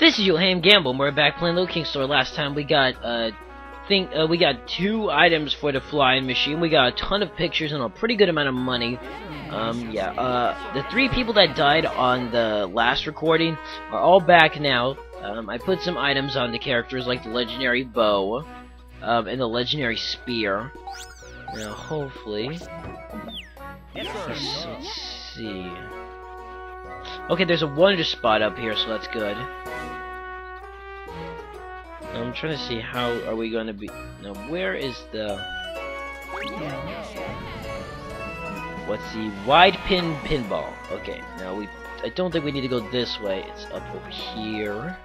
This is Yohhamgambal. We're back playing Little King Story. Last time we got uh think uh, we got two items for the flying machine. We got a ton of pictures and a pretty good amount of money. Um, yeah, uh, the three people that died on the last recording are all back now. Um, I put some items on the characters like the legendary bow um, and the legendary spear. Now, hopefully, let's, let's see. Okay, there's a wonder spot up here, so that's good. I'm trying to see how are we going to be. Now, where is the? What's the wide pin pinball? Okay, now we. I don't think we need to go this way. It's up over here.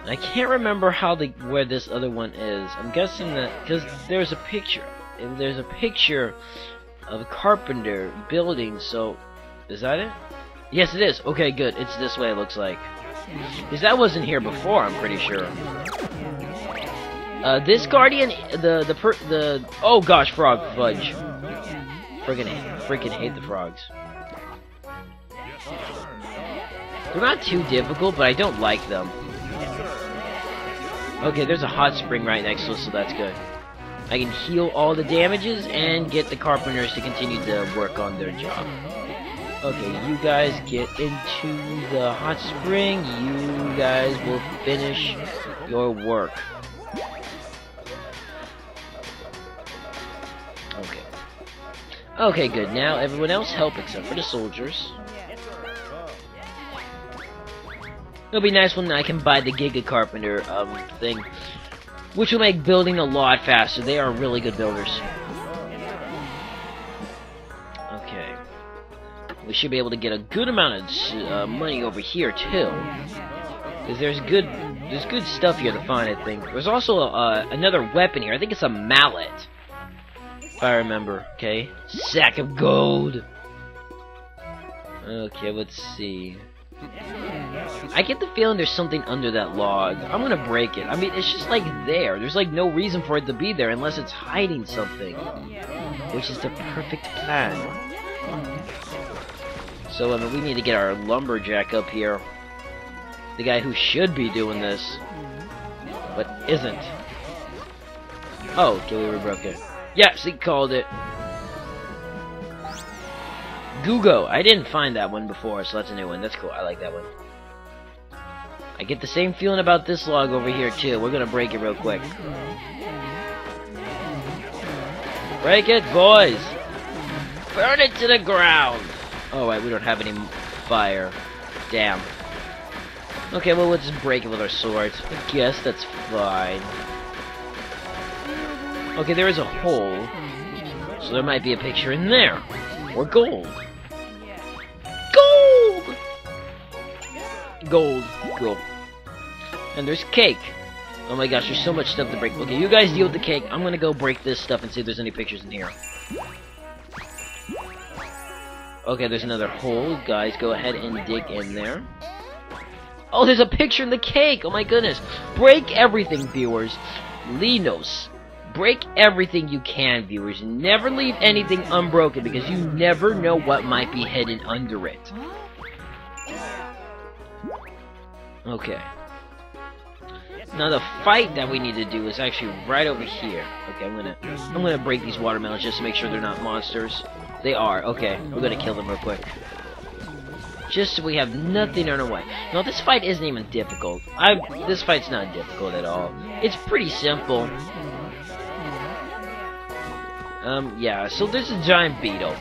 And I can't remember how the where this other one is. I'm guessing that because there's a picture. And there's a picture of a carpenter building. So, is that it? Yes, it is. Okay, good. It's this way. It looks like. Because that wasn't here before, I'm pretty sure. Uh, this Guardian, the, the, per, the, oh gosh, frog fudge. Freaking, freaking hate the frogs. They're not too difficult, but I don't like them. Okay, there's a hot spring right next to us, so that's good. I can heal all the damages and get the carpenters to continue to work on their job. Okay, you guys get into the hot spring. You guys will finish your work. Okay. Okay, good. Now everyone else help except for the soldiers. It'll be nice when I can buy the Giga Carpenter um, thing, which will make building a lot faster. They are really good builders. We should be able to get a good amount of uh, money over here too. Because there's good, there's good stuff here to find. I think there's also uh, another weapon here. I think it's a mallet, if I remember. Okay, sack of gold. Okay, let's see. I get the feeling there's something under that log. I'm gonna break it. I mean, it's just like there. There's like no reason for it to be there unless it's hiding something. Which is the perfect plan. So I mean, we need to get our lumberjack up here. The guy who should be doing this, but isn't. Oh, okay, we broke it. Yes, he called it. Gugo. I didn't find that one before, so that's a new one. That's cool. I like that one. I get the same feeling about this log over here, too. We're gonna break it real quick. Break it, boys! Burn it to the ground! Oh, wait, we don't have any fire. Damn. Okay, well, we'll just break it with our swords. I guess that's fine. Okay, there is a hole. So there might be a picture in there. Or gold. Gold! Gold. Cool. And there's cake. Oh my gosh, there's so much stuff to break. Okay, you guys deal with the cake. I'm gonna go break this stuff and see if there's any pictures in here. Okay, there's another hole. Guys, go ahead and dig in there. Oh, there's a picture in the cake! Oh my goodness! Break everything, viewers. Linos. Break everything you can, viewers. Never leave anything unbroken because you never know what might be hidden under it. Okay. Now the fight that we need to do is actually right over here. Okay, I'm gonna I'm gonna break these watermelons just to make sure they're not monsters. They are. Okay, we're gonna kill them real quick. Just so we have nothing in our way. No, this fight isn't even difficult. I this fight's not difficult at all. It's pretty simple. Um, yeah, so there's a giant beetle.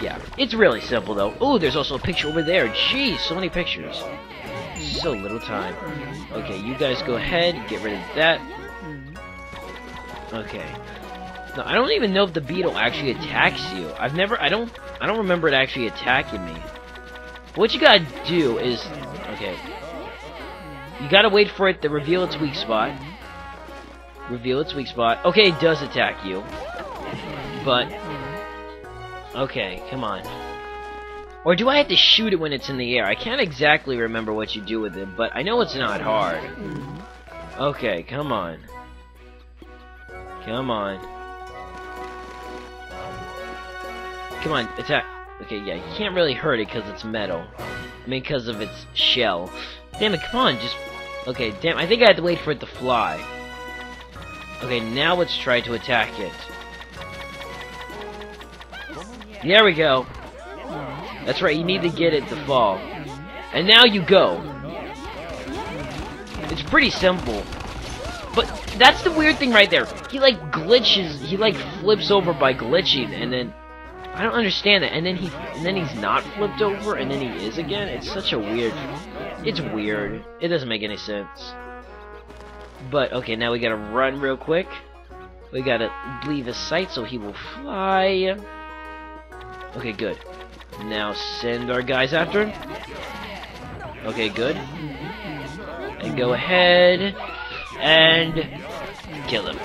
Yeah, it's really simple though. Oh, there's also a picture over there. Jeez, so many pictures. So little time. Okay, you guys go ahead, get rid of that. Okay. No, I don't even know if the beetle actually attacks you. I've never, I don't, I don't remember it actually attacking me. What you gotta do is, okay, you gotta wait for it to reveal its weak spot. Reveal its weak spot. Okay, it does attack you. But, okay, come on. Or do I have to shoot it when it's in the air? I can't exactly remember what you do with it, but I know it's not hard. Okay, come on. Come on. Come on, attack. Okay, yeah, you can't really hurt it because it's metal. I mean, because of its shell. Damn it, come on, just... Okay, damn, I think I had to wait for it to fly. Okay, now let's try to attack it. There we go. That's right, you need to get it to fall. And now you go. It's pretty simple. But that's the weird thing right there. He like glitches, he like flips over by glitching and then I don't understand that. And then he and then he's not flipped over and then he is again. It's such a weird It's weird. It doesn't make any sense. But okay, now we gotta run real quick. We gotta leave his sight so he will fly. Okay, good. Now send our guys after him. Okay, good. And go ahead and kill him.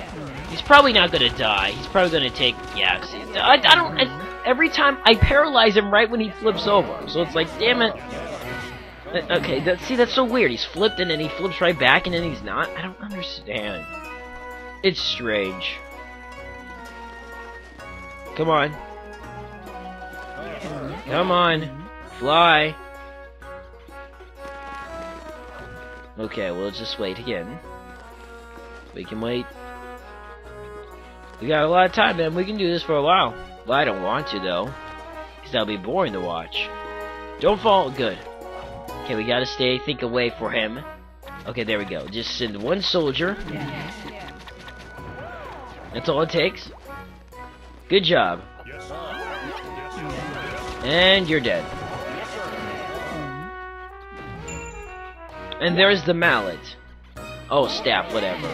He's probably not gonna die. He's probably gonna take. Yeah, I, I don't. I, every time I paralyze him right when he flips over, so it's like, damn it. Uh, okay, that, see, that's so weird. He's flipped and then he flips right back and then he's not. I don't understand. It's strange. Come on. Come on. Fly. Okay, we'll just wait again. We can wait. We got a lot of time, man. We can do this for a while. Well, I don't want to, though. Because that'll be boring to watch. Don't fall. Good. Okay, we gotta stay, think away for him. Okay, there we go. Just send one soldier. That's all it takes. Good job. And you're dead. And there's the mallet. Oh, staff, whatever.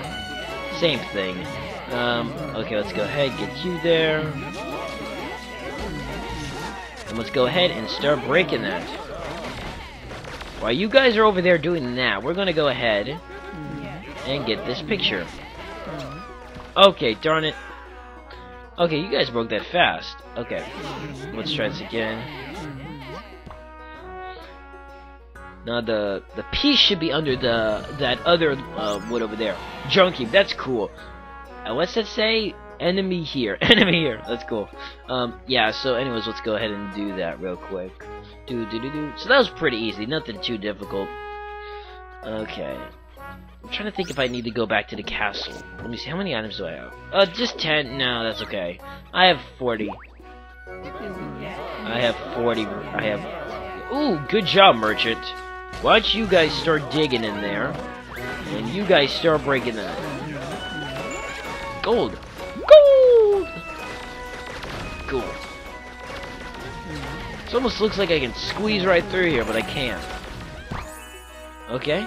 Same thing. Um, okay, let's go ahead, get you there. And let's go ahead and start breaking that. While you guys are over there doing that, we're gonna go ahead and get this picture. Okay, darn it. Okay, you guys broke that fast. Okay, let's try this again. Now the the piece should be under the that other uh, wood over there. Junkie, that's cool. Uh, what's that say? Enemy here. Enemy here. That's cool. Um, yeah. So, anyways, let's go ahead and do that real quick. Do do do do. So that was pretty easy. Nothing too difficult. Okay. I'm trying to think if I need to go back to the castle. Let me see. How many items do I have? Uh, just 10. No, that's okay. I have 40. I have 40. I have... Ooh, good job, merchant. Why don't you guys start digging in there? And you guys start breaking that. Gold! Gold. It almost looks like I can squeeze right through here, but I can't. Okay.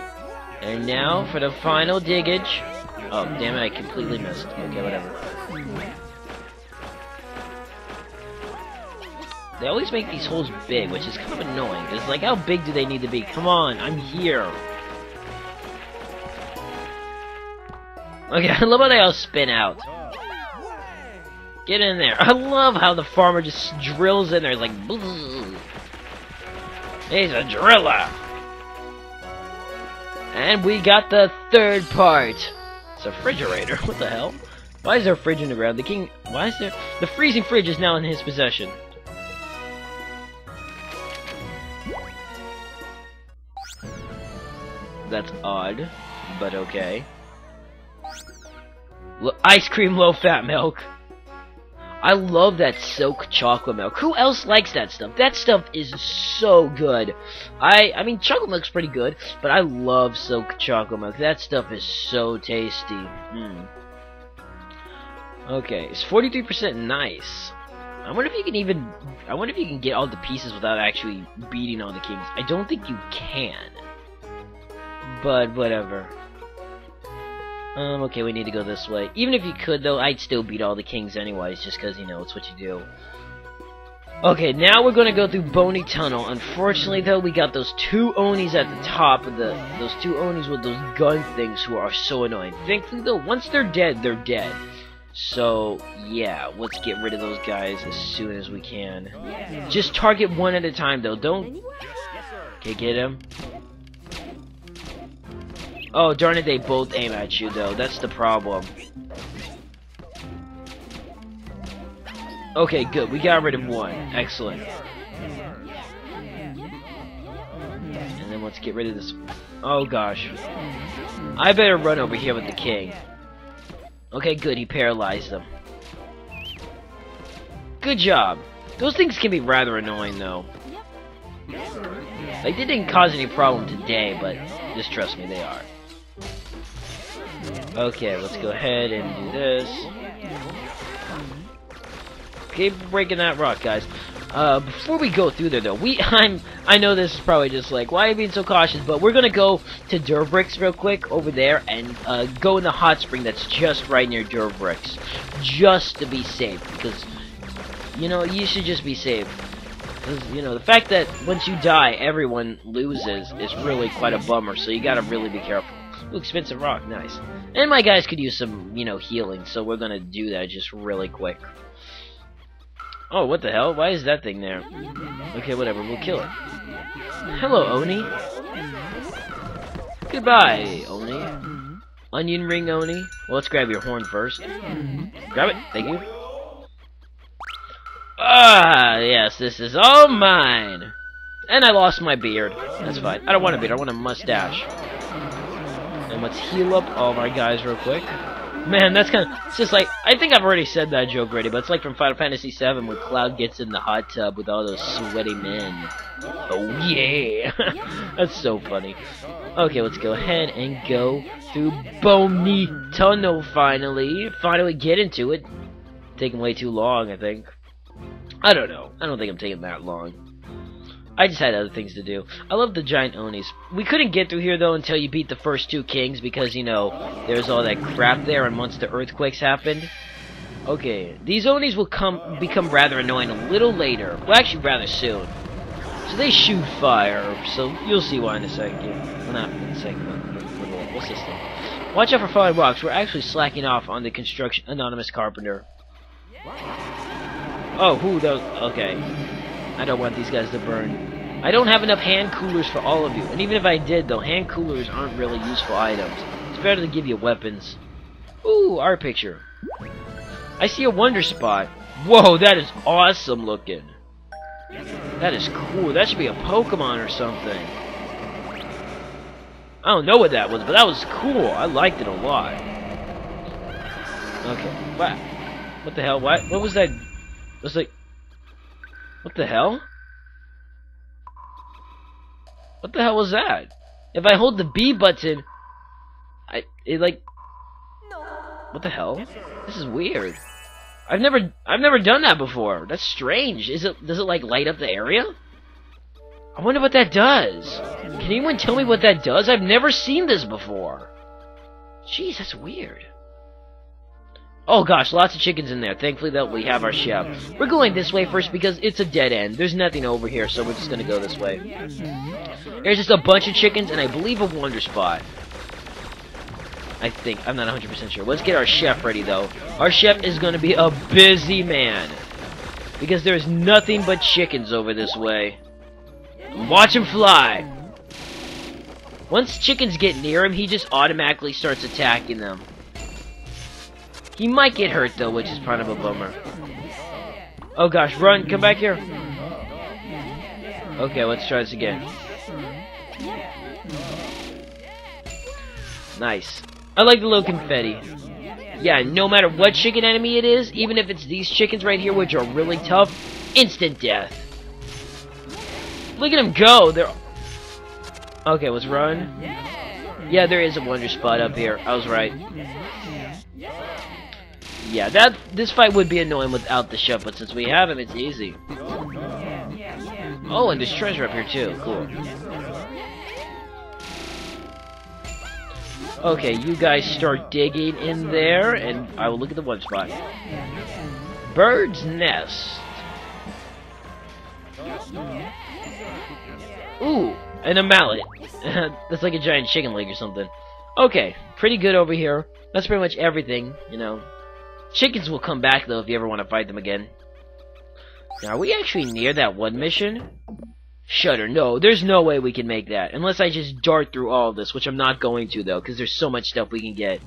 And now for the final diggage. Oh, damn it, I completely missed. Okay, whatever. They always make these holes big, which is kind of annoying. It's like, how big do they need to be? Come on, I'm here. Okay, I love how they all spin out. Get in there. I love how the farmer just drills in there like, Bleh. He's a driller. And we got the third part. It's a refrigerator. What the hell? Why is there a fridge in the ground? The king... Why is there... The freezing fridge is now in his possession. That's odd, but okay. L ice cream low-fat milk. I love that silk chocolate milk. Who else likes that stuff? That stuff is so good. I I mean chocolate milk's pretty good, but I love silk chocolate milk. That stuff is so tasty. Mm. Okay, it's 43% nice. I wonder if you can even I wonder if you can get all the pieces without actually beating all the kings. I don't think you can. But whatever. Um, okay, we need to go this way. Even if you could, though, I'd still beat all the kings anyways, just because, you know, it's what you do. Okay, now we're gonna go through Bony Tunnel. Unfortunately, though, we got those two Onis at the top of the... Those two Onis with those gun things who are so annoying. Thankfully, though, once they're dead, they're dead. So, yeah, let's get rid of those guys as soon as we can. Just target one at a time, though. Don't... Okay, get him. Oh, darn it, they both aim at you, though. That's the problem. Okay, good. We got rid of one. Excellent. And then let's get rid of this Oh gosh. I better run over here with the king. Okay, good, he paralyzed them. Good job. Those things can be rather annoying, though. Like, they didn't cause any problem today, but just trust me, they are. Okay, let's go ahead and do this. Keep breaking that rock, guys. Uh, before we go through there, though, we I'm I know this is probably just like why are you being so cautious, but we're gonna go to Durbrix real quick over there and uh, go in the hot spring that's just right near Durbrix, just to be safe because you know you should just be safe. Because you know the fact that once you die, everyone loses is really quite a bummer. So you gotta really be careful. Ooh, expensive rock, nice. And my guys could use some, you know, healing, so we're gonna do that just really quick. Oh, what the hell? Why is that thing there? Okay, whatever, we'll kill it. Hello, Oni. Goodbye, Oni. Onion ring, Oni. Well, let's grab your horn first. Grab it, thank you. Ah, yes, this is all mine. And I lost my beard. That's fine. I don't want a beard, I want a mustache. And let's heal up all of our guys real quick. Man, that's kind of, it's just like, I think I've already said that joke already, but it's like from Final Fantasy VII where Cloud gets in the hot tub with all those sweaty men. Oh yeah! that's so funny. Okay, let's go ahead and go through Bony Tunnel finally. Finally get into it. Taking way too long, I think. I don't know. I don't think I'm taking that long. I just had other things to do. I love the giant Onis. We couldn't get through here, though, until you beat the first two kings, because, you know, there's all that crap there, and once the earthquakes happened... Okay, these Onis will come become rather annoying a little later. Well, actually, rather soon. So they shoot fire, so you'll see why in a second. Well, not in a second, but what's this thing? Watch out for falling rocks. We're actually slacking off on the construction anonymous carpenter. Oh, who those? Okay. I don't want these guys to burn. I don't have enough hand coolers for all of you. And even if I did, though, hand coolers aren't really useful items. It's better to give you weapons. Ooh, our picture. I see a wonder spot. Whoa, that is awesome looking. That is cool. That should be a Pokemon or something. I don't know what that was, but that was cool. I liked it a lot. Okay. What? What the hell? What? What was that? It was like... What the hell? What the hell was that? If I hold the B button, I it like What the hell? This is weird. I've never I've never done that before. That's strange. Is it does it like light up the area? I wonder what that does. Can anyone tell me what that does? I've never seen this before. Jeez, that's weird. Oh gosh, lots of chickens in there. Thankfully that we have our chef. We're going this way first because it's a dead end. There's nothing over here, so we're just gonna go this way. There's just a bunch of chickens and I believe a wonder spot. I think. I'm not 100% sure. Let's get our chef ready, though. Our chef is going to be a busy man. Because there's nothing but chickens over this way. Watch him fly. Once chickens get near him, he just automatically starts attacking them. He might get hurt though, which is kind of a bummer. Oh gosh, run, come back here. Okay, let's try this again. Nice. I like the little confetti. Yeah, no matter what chicken enemy it is, even if it's these chickens right here, which are really tough, instant death. Look at them go! They're... Okay, let's run. Yeah, there is a wonder spot up here. I was right. Yeah, that this fight would be annoying without the chef, but since we have him, it's easy. Oh, and there's treasure up here too. Cool. Okay, you guys start digging in there, and I will look at the one spot. Bird's nest. Ooh, and a mallet. That's like a giant chicken leg or something. Okay, pretty good over here. That's pretty much everything, you know. Chickens will come back, though, if you ever want to fight them again. Now, are we actually near that one mission? Shudder, no, there's no way we can make that. Unless I just dart through all of this, which I'm not going to, though, because there's so much stuff we can get.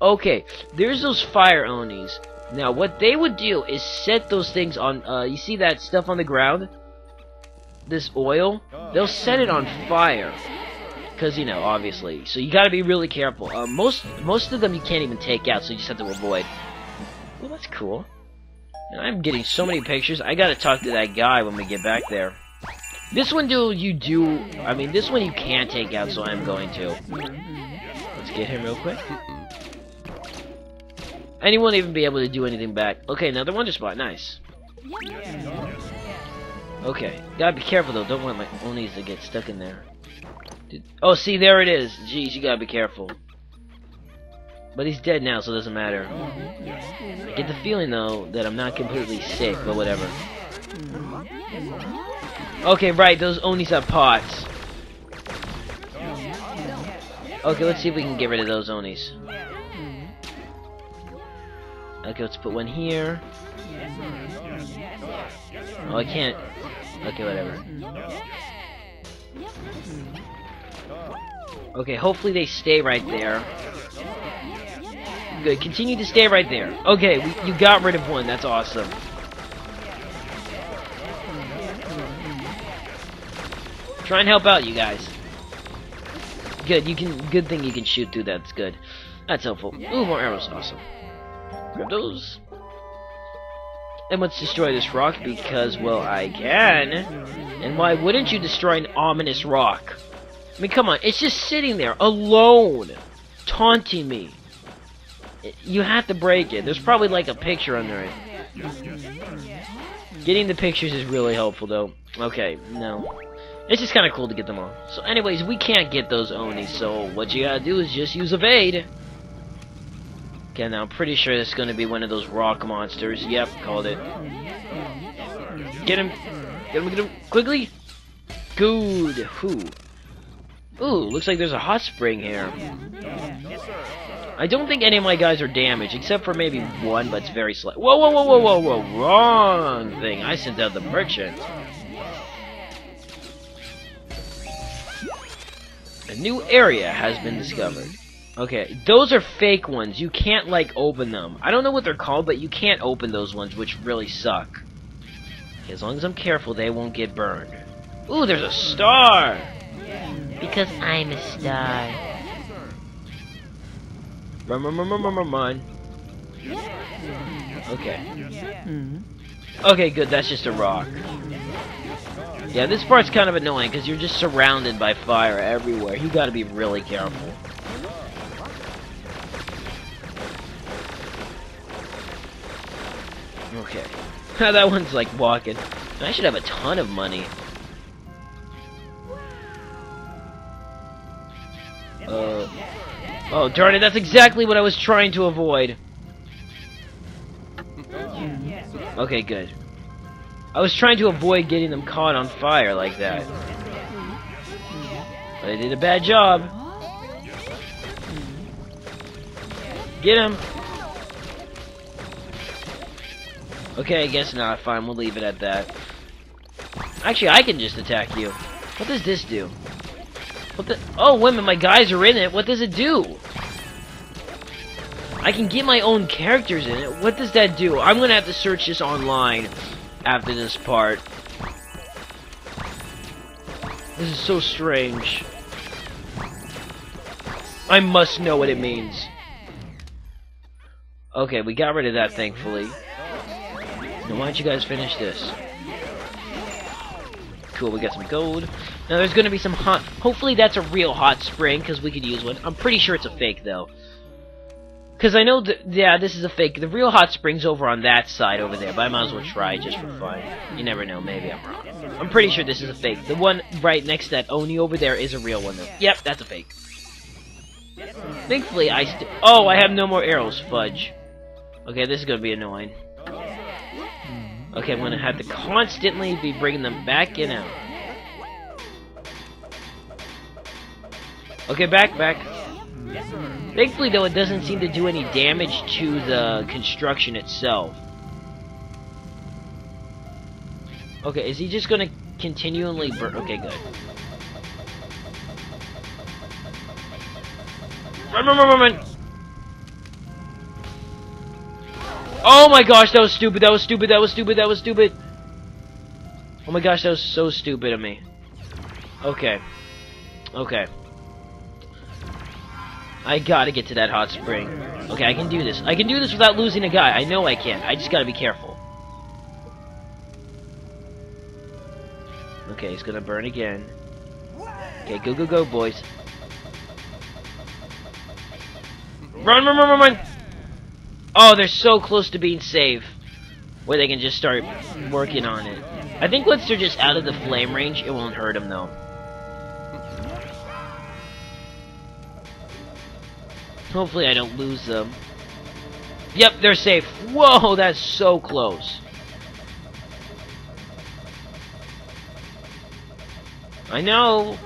Okay, there's those fire Onis. Now, what they would do is set those things on, uh, you see that stuff on the ground? This oil? They'll set it on fire. because you know, obviously. So you got to be really careful. Uh, most most of them you can't even take out, so you just have to avoid. Well, that's cool. And I'm getting so many pictures. I gotta talk to that guy when we get back there. This one, do you do? I mean, this one you can't take out, so I'm going to. Let's get him real quick. And he won't even be able to do anything back. Okay, another wonder spot. Nice. Okay, gotta be careful though. Don't want my onis to get stuck in there. Oh, see, there it is. Jeez, you gotta be careful. But he's dead now, so it doesn't matter. I get the feeling, though, that I'm not completely sick, but whatever. Okay, right, those Onis have pots. Okay, let's see if we can get rid of those Onis. Okay, let's put one here. Oh, I can't. Okay, whatever. Okay, hopefully they stay right there. Good, continue to stay right there. Okay, we, you got rid of one, that's awesome. Try and help out, you guys. Good, you can. Good thing you can shoot through. That's good. That's helpful. Ooh, more arrows. Awesome. Grab those. And let's destroy this rock because, well, I can. And why wouldn't you destroy an ominous rock? I mean, come on, it's just sitting there, alone, taunting me. You have to break it. There's probably like a picture under it. Getting the pictures is really helpful, though. Okay, no. It's just kind of cool to get them all. So anyways, we can't get those Oni, so what you gotta do is just use Evade. Okay, now I'm pretty sure it's gonna be one of those rock monsters. Yep, called it. Get him! Get him, get him, quickly! Good! Who? Ooh, looks like there's a hot spring here. I don't think any of my guys are damaged, except for maybe one, but it's very slight. Whoa, whoa, whoa, whoa, whoa, whoa, wrong thing. I sent out the merchant. A new area has been discovered. Okay, those are fake ones. You can't, like, open them. I don't know what they're called, but you can't open those ones, which really suck. Okay, as long as I'm careful, they won't get burned. Ooh, there's a star! Because I'm a star. Run, run, run, run, run, run. Okay. Mm-hmm. Okay, good, that's just a rock. Yeah, this part's kind of annoying because you're just surrounded by fire everywhere. You gotta be really careful. Okay. that one's like walking. I should have a ton of money. Oh, darn it, that's exactly what I was trying to avoid. Okay, good. I was trying to avoid getting them caught on fire like that. But I did a bad job. Get him! Okay, I guess not. Fine, we'll leave it at that. Actually, I can just attack you. What does this do? What the? Oh, women, my guys are in it. What does it do? I can get my own characters in it. What does that do? I'm gonna have to search this online after this part. This is so strange. I must know what it means. Okay, we got rid of that, thankfully. Now, why don't you guys finish this? Cool, we got some gold. Now, there's gonna be some hot... Hopefully that's a real hot spring, because we could use one. I'm pretty sure it's a fake, though. Because I know that, yeah, this is a fake. The real hot spring's over on that side over there, but I might as well try just for fun. You never know, maybe I'm wrong. I'm pretty sure this is a fake. The one right next to that Oni over there is a real one, though. Yep, that's a fake. Thankfully, I Oh, I have no more arrows. Fudge. Okay, this is gonna be annoying. Okay, I'm gonna have to constantly be bringing them back in out. Okay, back, back. Thankfully, though, it doesn't seem to do any damage to the construction itself. Okay, is he just gonna continually burn? Okay, good. Run, run, run, run! Oh my gosh, that was stupid, that was stupid, that was stupid, that was stupid! Oh my gosh, that was so stupid of me. Okay. Okay. I gotta get to that hot spring. Okay, I can do this. I can do this without losing a guy. I know I can. I just gotta be careful. Okay, he's gonna burn again. Okay, go, go, go, boys. Run, run, run, run, run! Oh, they're so close to being safe. Where they can just start working on it. I think once they're just out of the flame range, it won't hurt them, though. Hopefully I don't lose them. Yep, they're safe. Whoa, that's so close. I know.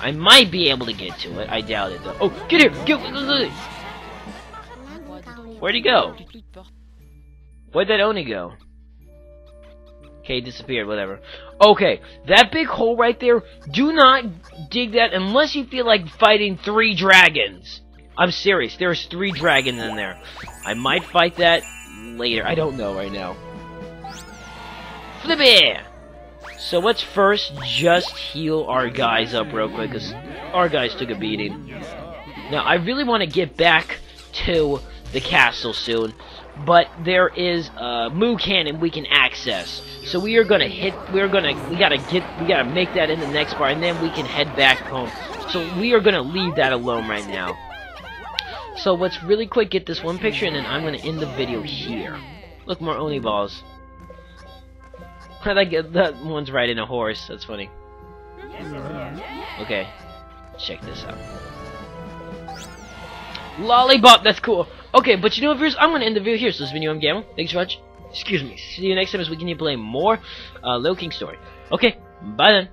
I might be able to get to it. I doubt it, though. Oh, get here! Get, Where'd he go? Where'd that Oni go? Okay, disappeared, whatever. Okay, that big hole right there, do not dig that unless you feel like fighting three dragons. I'm serious, there's three dragons in there. I might fight that later. I don't know right now. Flippy! So let's first just heal our guys up real quick, because our guys took a beating. Now, I really want to get back to the castle soon, but there is a Moo Cannon we can access. So we are gonna hit, we're gonna, we gotta get, we gotta make that in the next part, and then we can head back home. So we are gonna leave that alone right now. So let's really quick get this one picture, and then I'm gonna end the video here. Look, more Oni balls. I like that one's riding a horse. That's funny. Okay, check this out. Lollipop, that's cool. Okay, but you know what, viewers? I'm gonna end the video here. So this has been Yohhamgambal. Thanks so much. Excuse me. See you next time as we continue playing more uh, Low King Story. Okay, bye then.